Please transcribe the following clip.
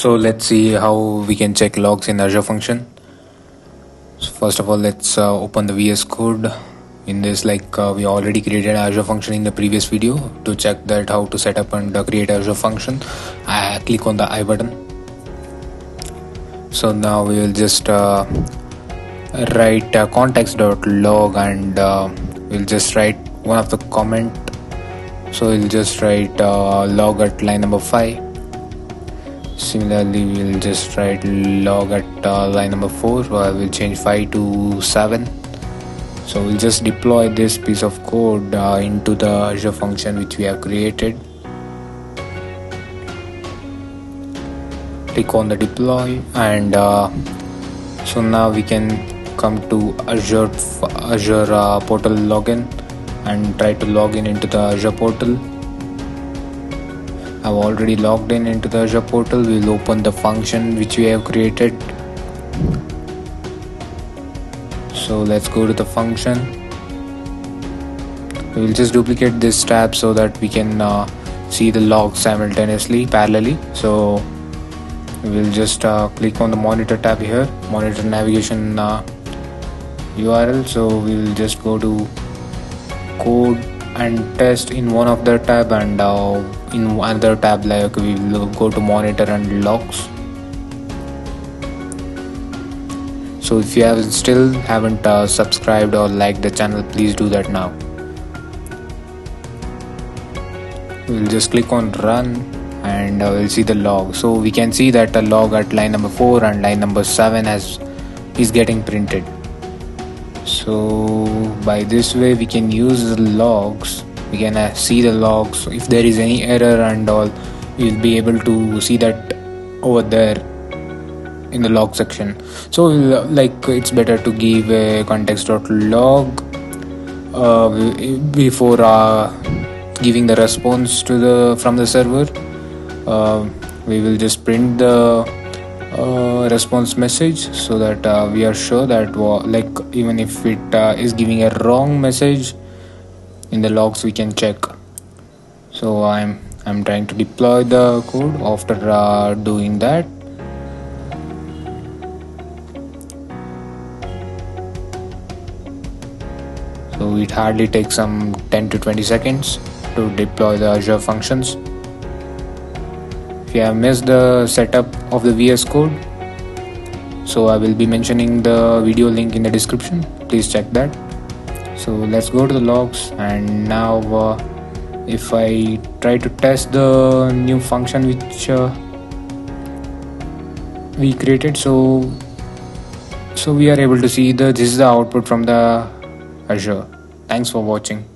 So let's see how we can check logs in Azure function. So first of all, let's uh, open the VS Code. In this, like uh, we already created Azure function in the previous video. To check that how to set up and uh, create Azure function, I click on the I button. So now we will just uh, write uh, context.log and uh, we'll just write one of the comment. So we'll just write log at line number five similarly we'll just write log at uh, line number 4 uh, we'll change 5 to 7 so we'll just deploy this piece of code uh, into the azure function which we have created. Click on the deploy and uh, so now we can come to azure azure uh, portal login and try to log in into the azure portal I've already logged in into the Azure portal. We'll open the function which we have created. So let's go to the function. We'll just duplicate this tab so that we can uh, see the logs simultaneously, parallelly. So we'll just uh, click on the monitor tab here, monitor navigation uh, URL. So we'll just go to code and test in one of the tab and uh, in another tab like we will go to monitor and logs. So if you have still haven't uh, subscribed or liked the channel please do that now. We'll just click on run and uh, we'll see the log. So we can see that the log at line number 4 and line number 7 has is getting printed. So by this way we can use the logs we can uh, see the logs. If there is any error and all you'll be able to see that over there in the log section. So like it's better to give a context.log uh, before uh, giving the response to the from the server. Uh, we will just print the uh, response message so that uh, we are sure that like even if it uh, is giving a wrong message in the logs we can check. So i'm i'm trying to deploy the code after uh, doing that. So it hardly takes some 10 to 20 seconds to deploy the azure functions. If you have missed the setup of the vs code so i will be mentioning the video link in the description. Please check that so let's go to the logs and now uh, if I try to test the new function which uh, we created so so we are able to see the this is the output from the Azure. Thanks for watching